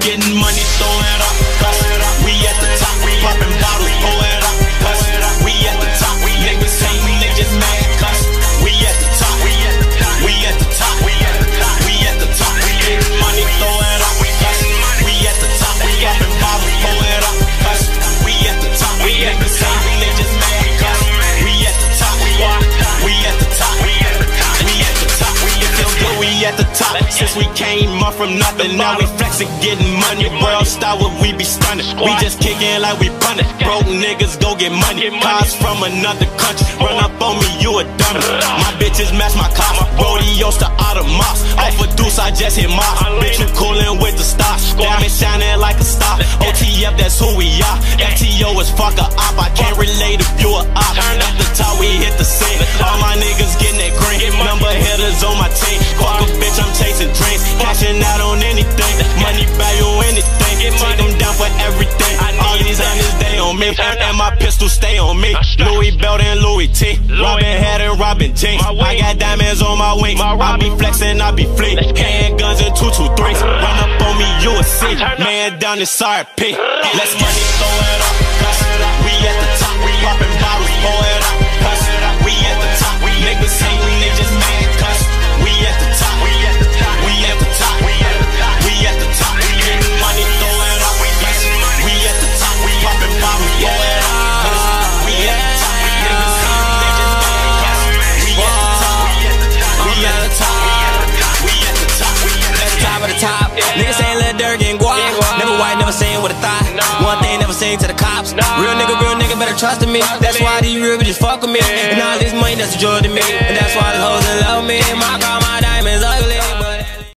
getting money, throw it up. The top. Since we came up from nothing, now we flexing, getting money. World star, what we be stunning. We just kicking like we punting. Broke niggas go get money. Cars from another country. Run up on me, you a dummy. My bitches match my cops. Rodeos to Audemars. Off a deuce, I just hit Mars. Bitch, you coolin' with the stars. Diamond shining like a star. OTF, that's who we are. FTO is fuck my pistol stay on me. Louis belt and Louis T. Robin head and Robin jeans. I got diamonds on my wings. I be flexing, I be fleet. Handguns and two two threes. Run up on me, you will see. Man down in RP. Let's get it, throw it up. Cops. Real nigga, real nigga better trust in me. That's why these real bitches fuck with me. And all this money that's a joy to me. And that's why the hoes